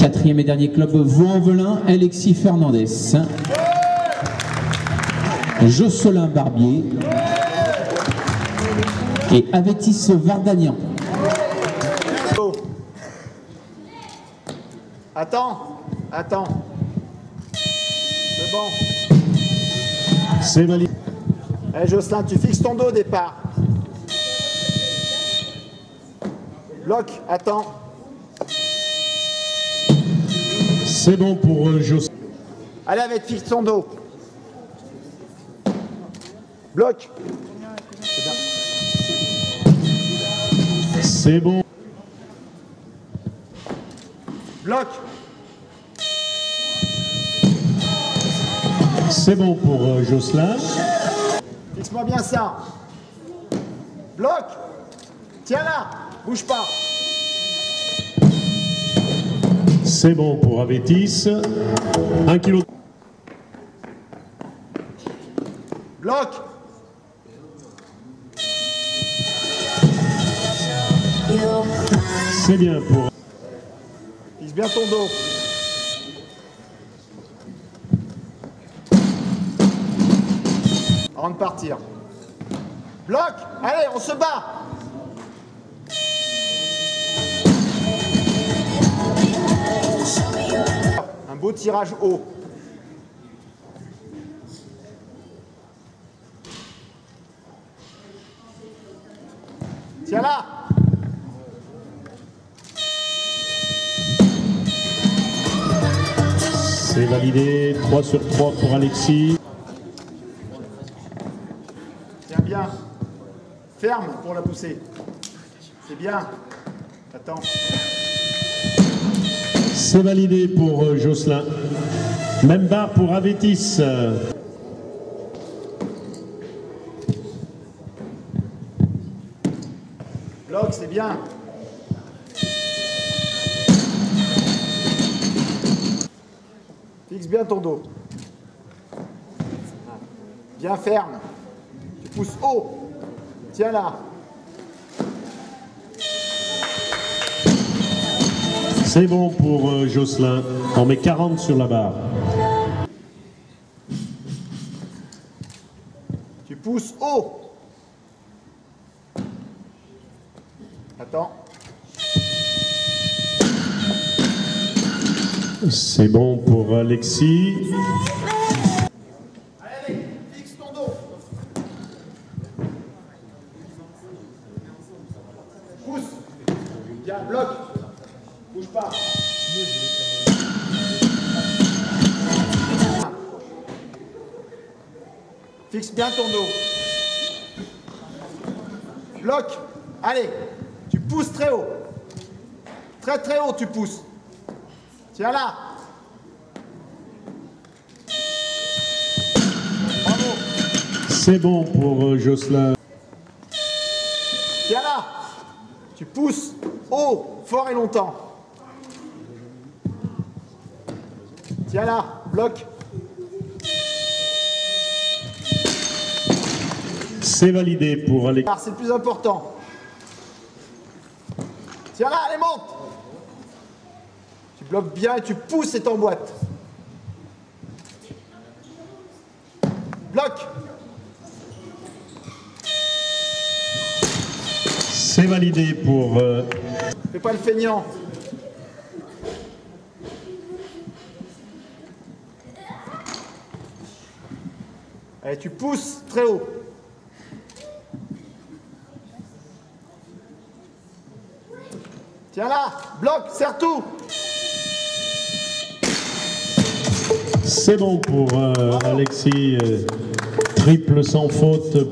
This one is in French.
Quatrième et dernier club Vaux-en-Velin, Alexis Fernandez. Jocelyn Barbier et Avétis Vardanian. Attends, attends. C'est bon. C'est validé. Allez Jocelyn, tu fixes ton dos au départ. Bloc, attends. C'est bon pour euh, Jocelyn. Allez avec fixe ton dos. Bloc. C'est bon. Bloc. C'est bon pour euh, Jocelyn. Fixe-moi bien ça. Bloc. Tiens là. Bouge pas. C'est bon pour Avétis. Un kilo. Bloc. C'est bien pour. Fixe bien ton dos. Avant de partir. Bloc. Allez, on se bat. Tirage haut. Tiens là. C'est validé. 3 sur 3 pour Alexis. Tiens bien. Ferme pour la pousser. C'est bien. Attends. C'est validé pour euh, Jocelyn. Même barre pour Avétis. Bloc, c'est bien. Fixe bien ton dos. Bien ferme. Tu pousses haut. Tiens là. C'est bon pour euh, Jocelyn. On met 40 sur la barre. Tu pousses haut. Attends. C'est bon pour Alexis. Allez, allez, fixe ton dos. Pousse. Bien, bloc. Bouge pas. Fixe bien ton dos. Bloc. Allez, tu pousses très haut. Très très haut, tu pousses. Tiens là. Bravo. C'est bon pour euh, Jocelyn. Tiens là. Tu pousses haut, fort et longtemps. Tiens là, bloc. C'est validé pour. Ah, c'est le plus important. Tiens là, allez, monte. Tu bloques bien et tu pousses et t'emboîtes. Bloc. C'est validé pour euh, Fais pas le feignant. Tu pousses très haut. Tiens là, bloc, serre tout. C'est bon pour euh, Alexis. euh, triple sans faute